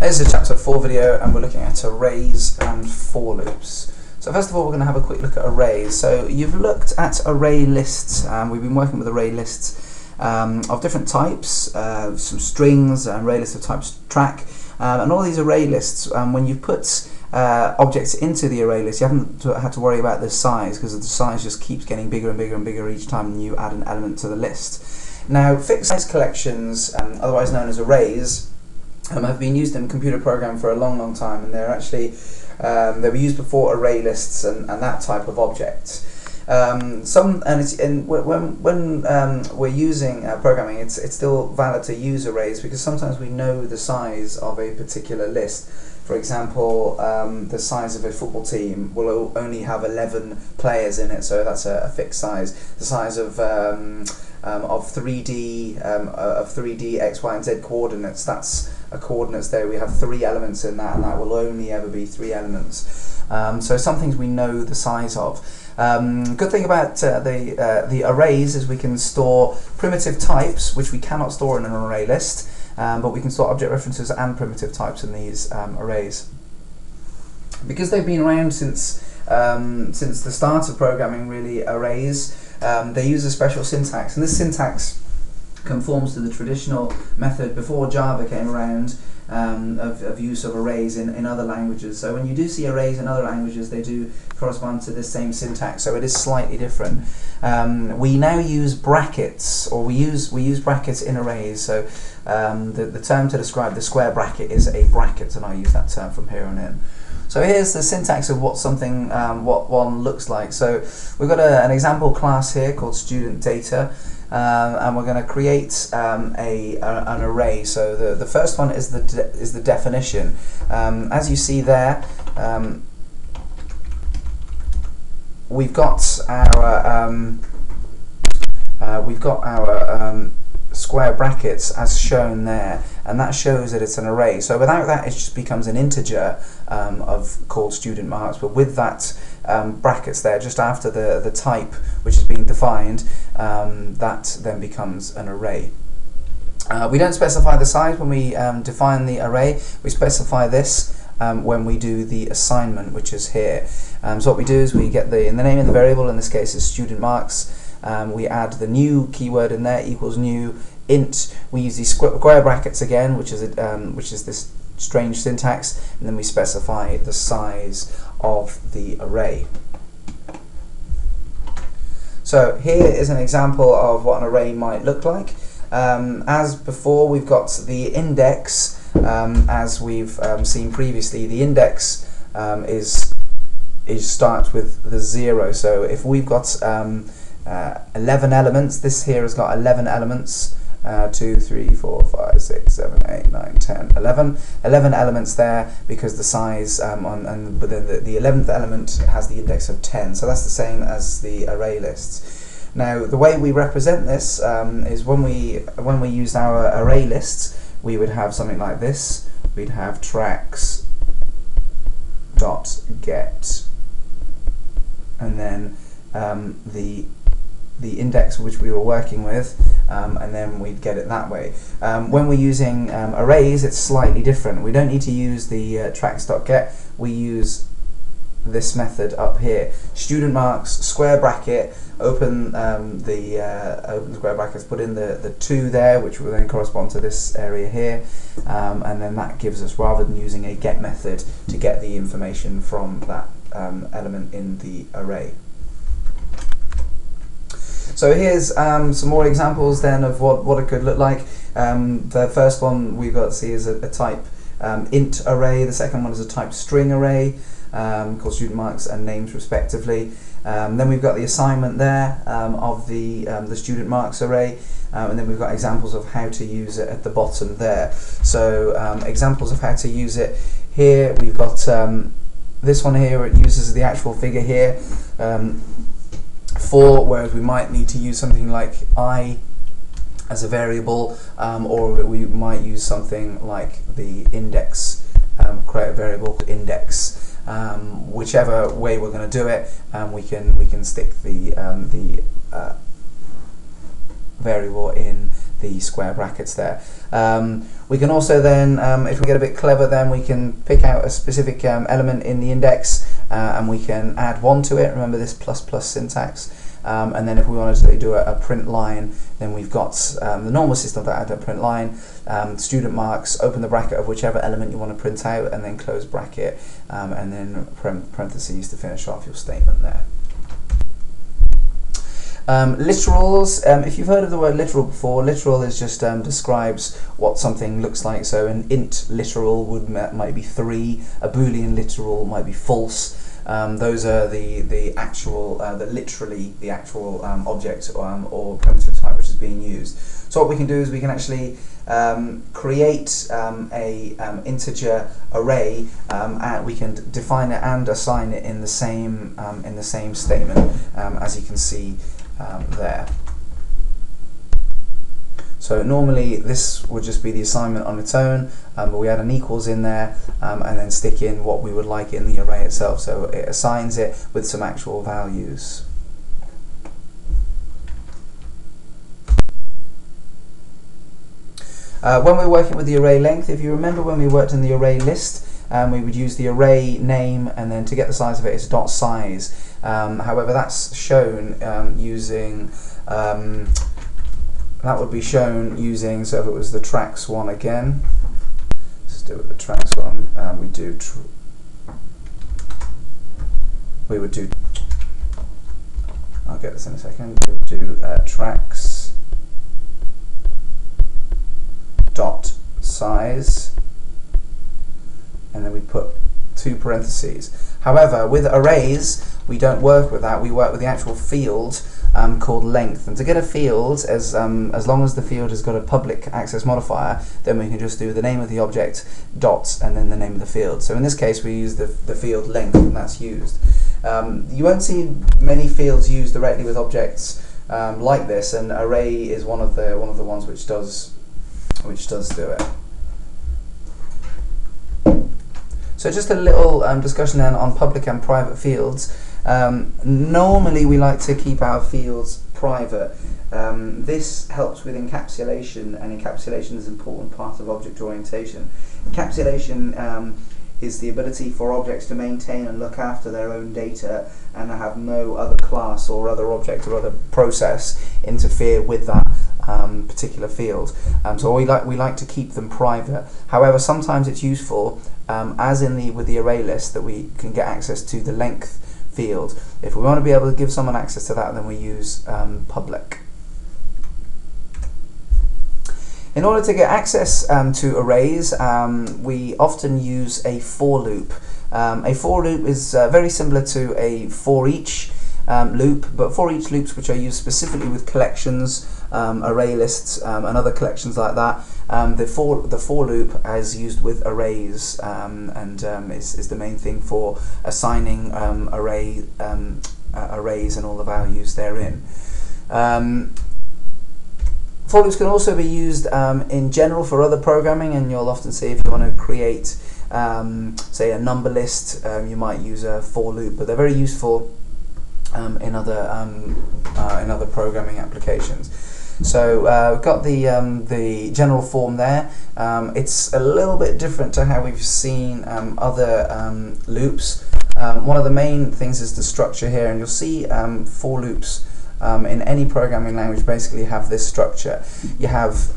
Here's a chapter 4 video and we're looking at arrays and for loops. So first of all we're going to have a quick look at arrays. So you've looked at array lists, um, we've been working with array lists um, of different types, uh, some strings, an array list of types track, um, and all these array lists, um, when you put uh, objects into the array list, you haven't had to worry about the size because the size just keeps getting bigger and bigger and bigger each time you add an element to the list. Now fixed size collections, um, otherwise known as arrays, um, have been used in computer programming for a long, long time, and they're actually um, they were used before array lists and, and that type of object. Um, some and, it's, and when when um, we're using uh, programming, it's it's still valid to use arrays because sometimes we know the size of a particular list. For example, um, the size of a football team will only have 11 players in it, so that's a, a fixed size. The size of um, um, of 3D um, uh, of 3D x, y, and z coordinates. That's a coordinates there. We have three elements in that, and that will only ever be three elements. Um, so some things we know the size of. Um, good thing about uh, the uh, the arrays is we can store primitive types, which we cannot store in an array list, um, but we can store object references and primitive types in these um, arrays. Because they've been around since um, since the start of programming, really, arrays, um, they use a special syntax, and this syntax conforms to the traditional method before Java came around um, of, of, use of arrays in, in other languages. So when you do see arrays in other languages, they do correspond to the same syntax, so it is slightly different. Um, we now use brackets, or we use we use brackets in arrays. So um, the, the term to describe the square bracket is a bracket, and I use that term from here on in. So here's the syntax of what something, um, what one looks like. So we've got a, an example class here called student data. Um, and we're going to create um, a, a, an array. So the, the first one is the is the definition. Um, as you see there, um, we've got our um, uh, we've got our um, square brackets as shown there and that shows that it's an array so without that it just becomes an integer um, of called student marks but with that um, brackets there just after the the type which is being defined um, that then becomes an array uh, we don't specify the size when we um, define the array we specify this um, when we do the assignment which is here um, so what we do is we get the in the name of the variable in this case is student marks um, we add the new keyword in there equals new int. We use these square brackets again, which is a, um, which is this strange syntax, and then we specify the size of the array. So here is an example of what an array might look like. Um, as before, we've got the index, um, as we've um, seen previously. The index um, is is starts with the zero. So if we've got um, uh, 11 elements. This here has got 11 elements. Uh, 2, 3, 4, 5, 6, 7, 8, 9, 10, 11. 11 elements there because the size, um, on, and the, the 11th element has the index of 10. So that's the same as the array lists. Now the way we represent this um, is when we when we use our array lists, we would have something like this. We'd have tracks dot get, and then um, the the index which we were working with um, and then we'd get it that way. Um, when we're using um, arrays it's slightly different. We don't need to use the uh, tracks.get, we use this method up here. Student marks, square bracket, open um, the uh, open square brackets, put in the, the 2 there which will then correspond to this area here um, and then that gives us rather than using a get method to get the information from that um, element in the array. So here's um, some more examples then of what, what it could look like. Um, the first one we've got to see is a, a type um, int array. The second one is a type string array um, called student marks and names respectively. Um, then we've got the assignment there um, of the, the student marks array. and then we've got examples of how to use it at the bottom there. So examples of how to use it here. We've got this one here. It uses the actual figure here. For, whereas we might need to use something like i as a variable, um, or we might use something like the index, um, create a variable index. Um, whichever way we're going to do it, um, we can we can stick the um, the uh, variable in the square brackets there. Um, we can also then, um, if we get a bit clever, then we can pick out a specific um, element in the index uh, and we can add one to it. Remember this plus plus syntax. Um, and then if we wanted to do a, a print line, then we've got um, the normal system that add a print line, um, student marks, open the bracket of whichever element you want to print out, and then close bracket, and then parentheses to finish off your statement there. Um, literals, um, if you've heard of the word literal before, literal is just um, describes what something looks like. So an int literal would might be three, a boolean literal might be false. Um, those are the the actual, uh, the literally the actual um, object um, or primitive type which is being used. So what we can do is we can actually create a integer array and we can define it and assign it in the same in the same statement as you can see um, there. So normally this would just be the assignment on its own, um, but we add an equals in there um, and then stick in what we would like in the array itself. So it assigns it with some actual values. Uh, when we're working with the array length, if you remember when we worked in the array list, um, we would use the array name and then to get the size of it it's dot size. Um, however, that's shown um, using um, that would be shown using so if it was the tracks one again. Let's do it the tracks one. Uh, we do we would do. I'll get this in a second. We would do uh, tracks dot size, and then we put two parentheses. However, with arrays, we don't work with that. We work with the actual field um, called length. And to get a field, as um, as long as the field has got a public access modifier, then we can just do the name of the object dot and then the name of the field. So in this case, we use the the field length, and that's used. Um, you won't see many fields used directly with objects um, like this, and array is one of the one of the ones which does which does do it. So just a little um, discussion then on public and private fields. Um, normally we like to keep our fields private. Um, this helps with encapsulation and encapsulation is an important part of object orientation. Encapsulation um, is the ability for objects to maintain and look after their own data and have no other class or other object or other process interfere with that um, particular field. Um, so we like we like to keep them private. However, sometimes it's useful, um, as in the with the array list, that we can get access to the length field. If we want to be able to give someone access to that, then we use um, public. In order to get access um, to arrays, um, we often use a for loop. A for loop is uh, very similar to a for each loop, but for each loops which are used specifically with collections, um, array lists, and other collections like that, um, the for the for loop is used with arrays um, and um, is, is the main thing for assigning um, array um, uh, arrays and all the values therein. Um, for loops can also be used in general for other programming, and you'll often see if you want to create, say, a number list, you might use a for loop. But they're very useful in other uh, in other programming applications. So uh, we've got the, um, the general form there. Um, it's a little bit different to how we've seen um, other um, loops. Um, one of the main things is the structure here, and you'll see um, for loops in any programming language basically have this structure. You have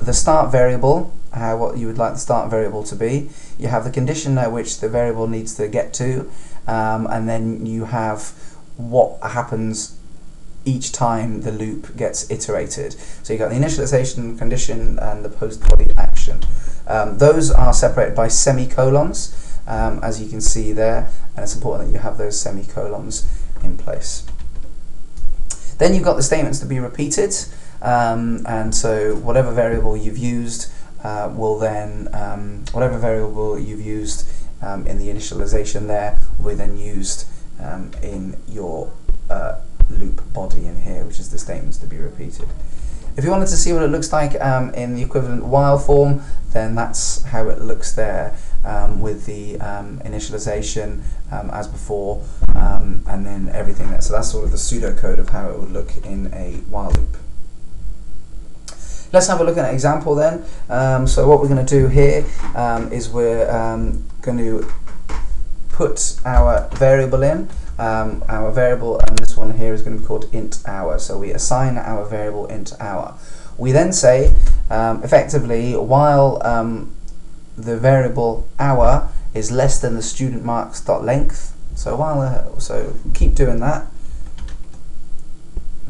the start variable, uh, what you would like the start variable to be. You have the condition at which the variable needs to get to, and then you have what happens each time the loop gets iterated. So you've got the initialization condition and the post body action. Um, those are separated by semicolons, um, as you can see there, and it's important that you have those semicolons in place. Then you've got the statements to be repeated, um, and so whatever variable you've used uh, will then, um, whatever variable you've used um, in the initialization there will be then used um, in your uh, loop body in here, which is the statements to be repeated. If you wanted to see what it looks like um, in the equivalent while form, then that's how it looks there um, with the um, initialization um, as before, um, and then everything. So that's sort of the pseudocode of how it would look in a while loop. Let's have a look at an example then. Um, so what we're going to do here um, is we're um, going to put our variable in. Um, our variable, and this one here is going to be called int hour. So we assign our variable int hour. We then say, um, effectively, while um, the variable hour is less than the student marks dot length. So while uh, so keep doing that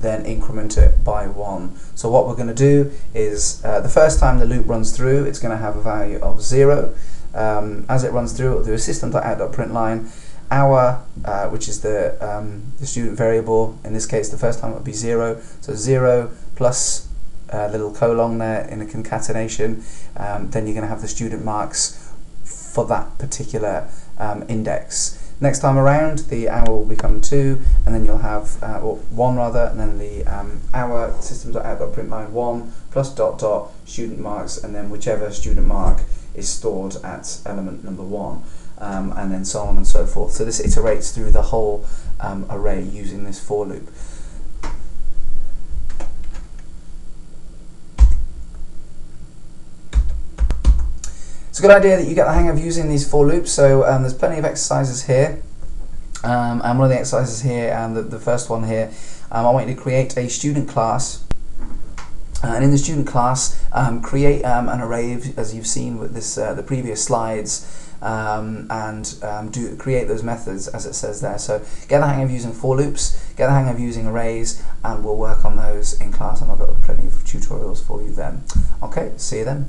then increment it by one. So what we're going to do is uh, the first time the loop runs through, it's going to have a value of zero. Um, as it runs through, it'll do a system.out.println hour, uh, which is the, um, the student variable. In this case, the first time it would be zero. So zero plus a uh, little colon there in a concatenation. Um, then you're going to have the student marks for that particular um, index. Next time around, the hour will become 2, and then you'll have, uh, or 1 rather, and then the um, hour system.out.println 1 plus dot dot student marks, and then whichever student mark is stored at element number 1, um, and then so on and so forth. So this iterates through the whole um, array using this for loop. It's a good idea that you get the hang of using these for loops. So um, there's plenty of exercises here. Um, and one of the exercises here, and the, the first one here, um, I want you to create a student class. Uh, and in the student class, um, create um, an array, as you've seen with this uh, the previous slides, um, and um, do create those methods as it says there. So get the hang of using for loops, get the hang of using arrays, and we'll work on those in class. And I've got plenty of tutorials for you then. Okay, see you then.